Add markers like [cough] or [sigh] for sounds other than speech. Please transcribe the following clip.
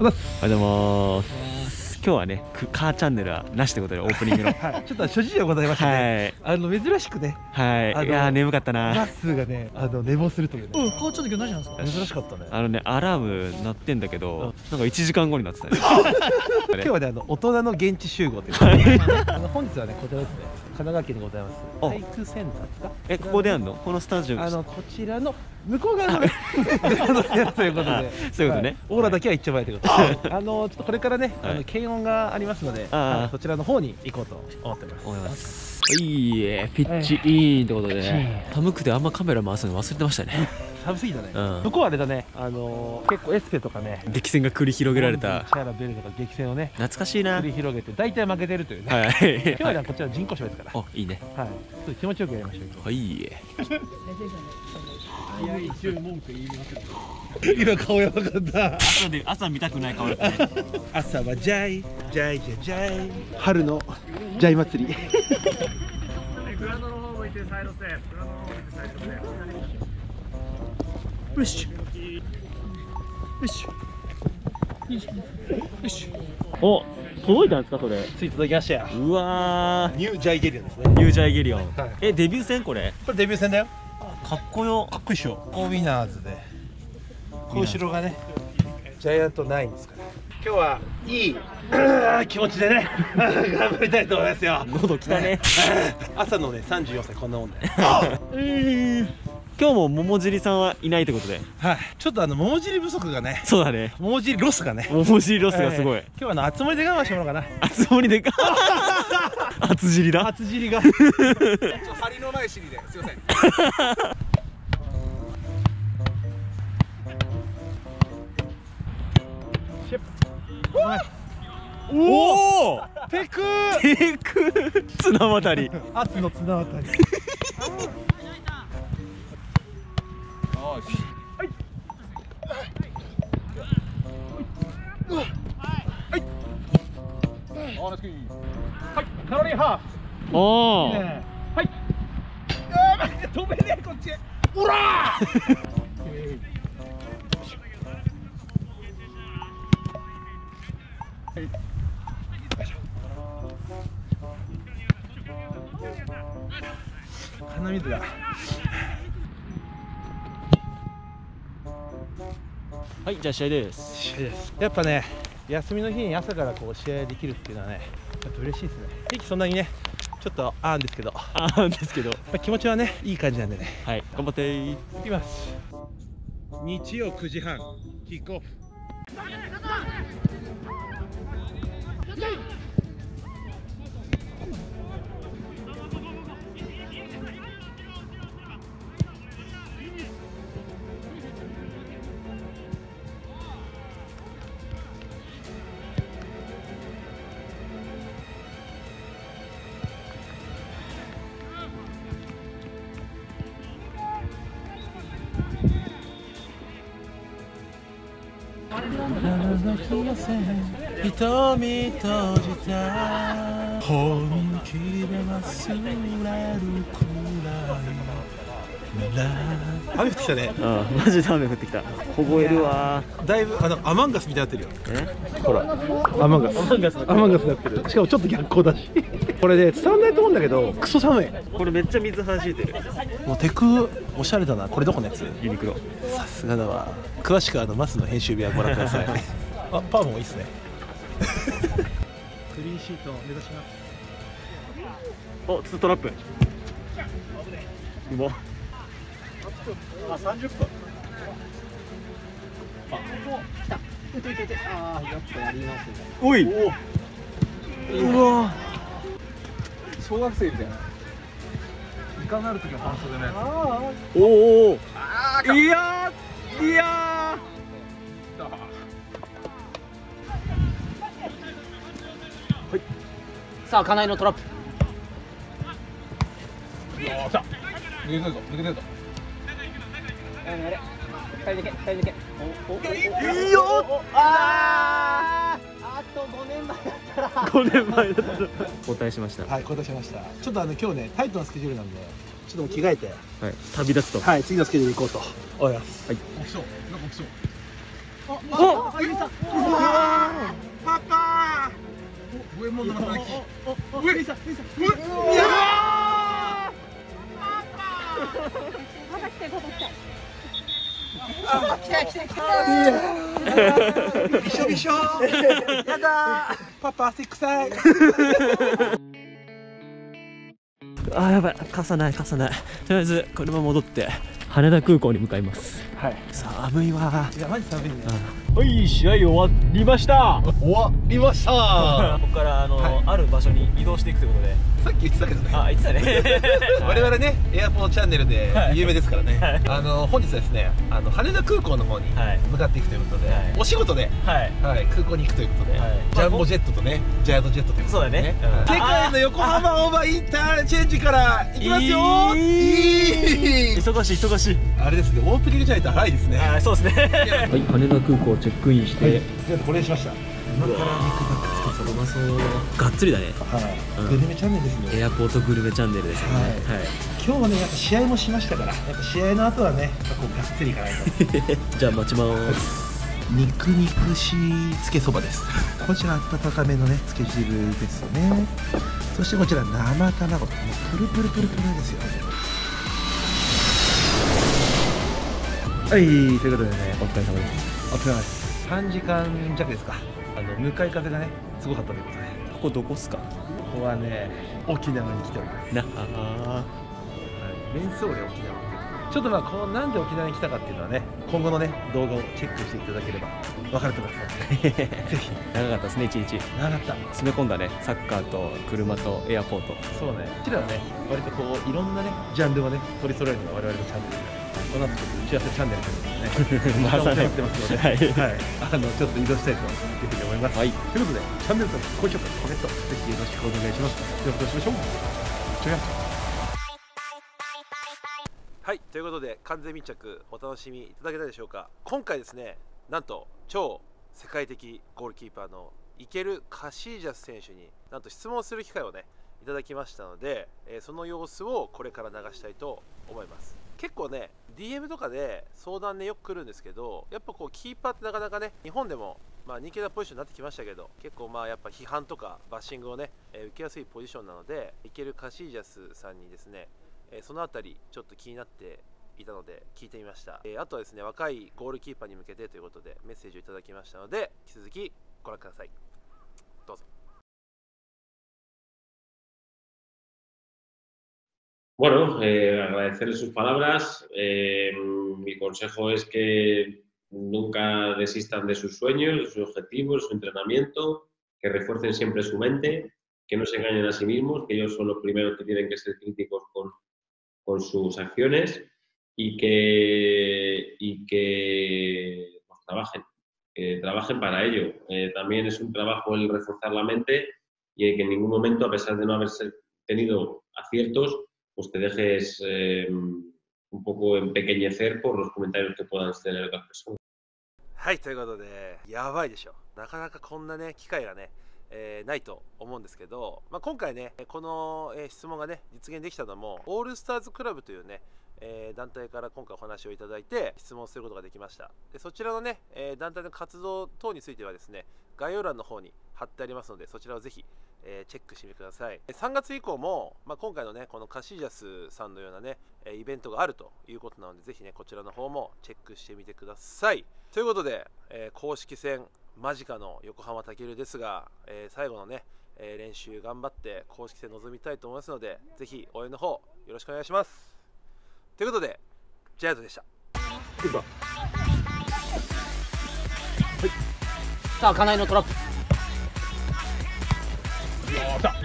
おはようございます。今日はねくカーチャンネルはなしということでオープニングの。はい、ちょっと諸事情ございましてね、はい。あの珍しくね、はい。いやー眠かったまなっすーがね、あの寝坊するというね、うん、変わっちゃったけど何時なんですか？珍しかったね。あのねアラーム鳴ってんだけどなんか1時間後になってたね [laughs] 今日はね、あの大人の現地集合という。ことで、あの本日はね、こちらですね、神奈川県にございます。あ。体育センターですか？えここでやんの？このスタジオ。あのこちらの向こう側のということあで、そういうことね。はい。オーラだけは一丁前ということで、あのちょっとこれからね、あはい。の検温がありますので、そちらの方に行こうと思っております。思います。い。いえピッチインってことでね。寒くてあんまカメラ回すの忘れてましたね寒すぎたね。うん。向こうはあれだね、あの結構エスペとかね、激戦が繰り広げられた。チャラベルとか激戦をね、懐かしいな。は繰り広げて、大体負けてるというね。い。今日はねこちら人工芝ですから、おいいね。はい、ちょっと気持ちよくやりましょう。はいえ。今顔やばかった。朝で朝見たくない顔だったね。朝はジャイ、ジャイジャイジャイ、春のジャイ祭り。[laughs] よしよしよしお届いたんですかそれつい届きましたよ。うわニュージャイゲリオンですね。ーニュージャイゲリオンはいえデビュー戦これ？これデビュー戦だよ。かっこよかっこいいっしょ。オーウィナーズで。後ろがね、ジャイアントナインですから。今日はいい [laughs] 気持ちでね、[laughs] 頑張りたいと思いますよ。喉きたね [laughs] 朝のね、34歳こんなもんだよ。今日も桃尻さんはいないってことで。はい。ちょっとあの桃尻不足がね、そうだね。桃尻ロスがね。桃尻ロスがすごい。えー今日はあの厚盛りで我慢してもらおうかな。厚盛りでか？[laughs] 厚尻だ？厚尻が。張りのない尻ですいません。おおテクテク [laughs] 綱渡り。圧の綱渡り。おおはい。あー、待って、止めねえ、こっち。おら。鼻水が。はいじゃあ試合です。やっぱね、休みの日に朝からこう試合できるっていうのはね、やっぱ嬉しいですね。天気そんなにね、ちょっとあーんですけど、まあなんですけど。あ、気持ちはね、いい感じなんでね。はい頑張って。いきます。日曜9時半キックオフ瞳閉じた本気で忘れるくらい。雨降ってきたね。うんマジで雨降ってきた。凍えるわ。だいぶあのアマンガスみたいになってるよ。え？ほら。アマンガス。アマンガスアマンガスになってる。しかもちょっと逆光だし。これね伝わんないと思うんだけどクソ寒い。これめっちゃ水弾いてる。もうテクおしゃれだな。これどこのやつ？ユニクロ。さすがだわ。詳しくはあのマスの編集部屋ご覧くださいあパーもいいっすね。クリーンシート目指します。おツートラップ。うまっあ。30分おい。うわ。小学生みたいな。時間なるときは半袖のやおおおいやーいやさあ金井のトラップ。抜けてるぞ。抜けてるぞ。2人だけ2人だけおおおーいいよあーあと5年前だったら。[laughs] 5年前だった交代 [laughs] しました。はい交代しました。ちょっとあの今日ねタイトなスケジュールなんでちょっともう着替えて。はい旅立つと。はい次のスケジュール行こうと。思い。ますはい起きそう。なんか起きそう。パ上さ上いやびしょびしょ。やだパパ汗臭いあーやばい。傘ない傘ない。とりあえず車戻って羽田空港に向かいます。はい。寒いわいやマジ寒いねはい試合終わりました。終わりました。ここからあの、はい。ある場所に移動していくということで。さっき言ってたけどね。あ言ってたね。[laughs] 我々ねエアポーチャンネルではい。有名ですからね、はい。あの本日はですねあの羽田空港の方にはい。向かっていくということで、はい。お仕事で、はい。はい、空港に行くということで、はい。ジャンボジェットとねジャイアントジェットということで、そうだね。うん。世界の横浜オーバーインターチェンジから行きますよ。いい忙しい忙しい。あれですねオープニングじゃないと早いですね。あそうですね。はい。羽田空港チェックインして、じゃあこれにしました。今から肉バックそううまそうがっつりだねはい、うんグルメチャンネルですね。エアポートグルメチャンネルですよね。はい。はい。今日はねやっぱ試合もしましたからやっぱ試合の後はねやっぱこうがっつりいかないと。[laughs] じゃあ待ちます。肉肉しいつけそばです。こちら温かめのねつけ汁ですよね。そしてこちら生卵。もうプルプルプルプルですよはいということでねお疲れ様です。お疲れ様です。3時間弱ですか。あの向かい風がねすごかったということで。ここどこっすか？ここはね沖縄に来ております。なはあい、メンソーレ沖縄ちょっとまあこうなんで沖縄に来たかっていうのはね今後のね動画をチェックしていただければ分かると思いますので。ぜ [laughs] ひ長かったですね一日。長かった。詰め込んだねサッカーと車とエアポート。そうね。うちらはね割とこういろんなねジャンルをね取り揃えるのが我々のチャンネルでこの後ちょっと打ち合わせチャンネルということでね。[laughs] まさに時間を使ってますのではい。はい、あのちょっと移動したいというふうに思います、はい。ということでチャンネル登録高評価コメントぜひよろしくお願いします。ではどうしましょうはい。ということで完全密着お楽しみいただけたでしょうか。今回ですねなんと超世界的ゴールキーパーのイケル・カシージャス選手になんと質問する機会をねいただきましたので、えーその様子をこれから流したいと思います結構ね DM とかで相談ねよく来るんですけどやっぱこうキーパーってなかなかね日本でもまあ人気なポジションになってきましたけど結構まあやっぱ批判とかバッシングをね、えー受けやすいポジションなのでイケル・カシージャスさんにですねえーそのあたりちょっと気になっていたので聞いてみました、えーあとはですね若いゴールキーパーに向けてということでメッセージをいただきましたので引き続きご覧ください。どうぞ。Bueno, eh, sus palabras. Eh, mi consejo es que nunca desistan de sus sueños, de sus objetivos, de su entrenamiento, que refuercen siempre su mente, que no se engañen a sí mismos, que ellos son los primeros que tienen que ser críticos con, con sus acciones y que, y que pues, trabajen, que trabajen para ello. Eh, también es un trabajo el reforzar la mente y que en ningún momento, a pesar de no haber tenido aciertos, pues te dejes eh, un poco empequeñecer por los comentarios que puedan tener otras personas. はいということでやばいでしょなかなかこんなね機会がね、えーないと思うんですけど、まあ、今回ねこの、えー質問がね実現できたのもオールスターズクラブというね、えー団体から今回お話をいただいて質問することができましたでそちらのね、えー団体の活動等についてはですね概要欄の方に貼ってありますのでそちらをぜひ、えーチェックしてみてください。3月以降も、まあ、今回のねこのカシージャスさんのようなねえーイベントがあるということなのでぜひねこちらの方もチェックしてみてください。ということで、えー公式戦間近の横浜たけるですが、えー最後のね、えー練習頑張って公式戦臨みたいと思いますのでぜひ応援の方よろしくお願いします。ということでジャイアントでした。さあ金井のトラップ好的。